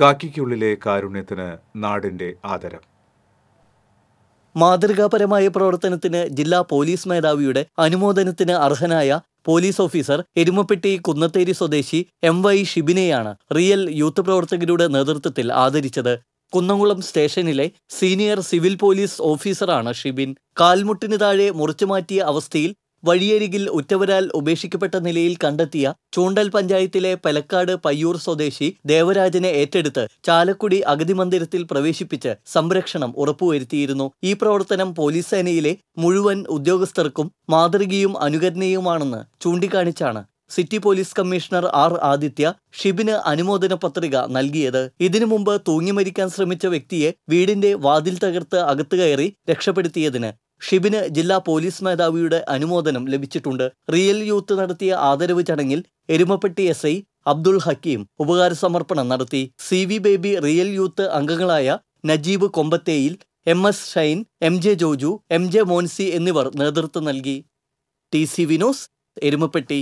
കാക്കിക്കുള്ളിലെ കാരുണ്യത്തിന് നാടിന്റെ ആദരം. മാതൃകാപരമായ പ്രവർത്തനത്തിന് ജില്ലാ പോലീസ് മേധാവിയുടെ അനുമോദനത്തിന് അർഹനായ പോലീസ് ഓഫീസർ എരുമപ്പെട്ടി കുന്നത്തേരി സ്വദേശി എം വൈ ഷിബിനെയാണ് റിയൽ യൂത്ത് പ്രവർത്തകരുടെ നേതൃത്വത്തിൽ ആദരിച്ചത്. കുന്നംകുളം സ്റ്റേഷനിലെ സീനിയർ സിവിൽ പോലീസ് ഓഫീസറാണ് ഷിബിൻ. കാൽമുട്ടിന് താഴെ മുറിച്ചുമാറ്റിയ അവസ്ഥയിൽ വഴിയരികിൽ ഉറ്റവരാൽ ഉപേക്ഷിക്കപ്പെട്ട നിലയിൽ കണ്ടെത്തിയ ചൂണ്ടൽ പഞ്ചായത്തിലെ പലക്കാട് പയ്യൂർ സ്വദേശി ദേവരാജനെ ഏറ്റെടുത്ത് ചാലക്കുടി അഗതി മന്ദിരത്തിൽ പ്രവേശിപ്പിച്ച് സംരക്ഷണം ഉറപ്പുവരുത്തിയിരുന്നു. ഈ പ്രവർത്തനം പോലീസ് സേനയിലെ മുഴുവൻ ഉദ്യോഗസ്ഥർക്കും മാതൃകയും അനുകരണീയവുമാണെന്ന് ചൂണ്ടിക്കാണിച്ചാണ് city police commissioner R Aditya Shibin അനുമോദന പത്രിക നൽകിയത്. ഇതിനു മുമ്പ് തൂങ്ങി മരിക്കാൻ ശ്രമിച്ച വ്യക്തിയെ വീടിന്റെ വാതിൽ തകർത്ത് അകത്തുകയറി രക്ഷപ്പെടുത്തിയതിന് ഷിബിന് ജില്ലാ പോലീസ് മേധാവിയുടെ അനുമോദനം ലഭിച്ചിട്ടുണ്ട്. റിയൽ യൂത്ത് നടത്തിയ ആദരവ് ചടങ്ങിൽ എരുമപ്പെട്ടി എസ് ഐ അബ്ദുൾ ഹക്കീം ഉപകാര സമർപ്പണം നടത്തി. C V Baby real youth അംഗങ്ങളായ Najeeb Kombatheyil M S Shine M J Joju M J Moncy എന്നിവർ നേതൃത്വം നൽകി. T C Vinos Erumapetty.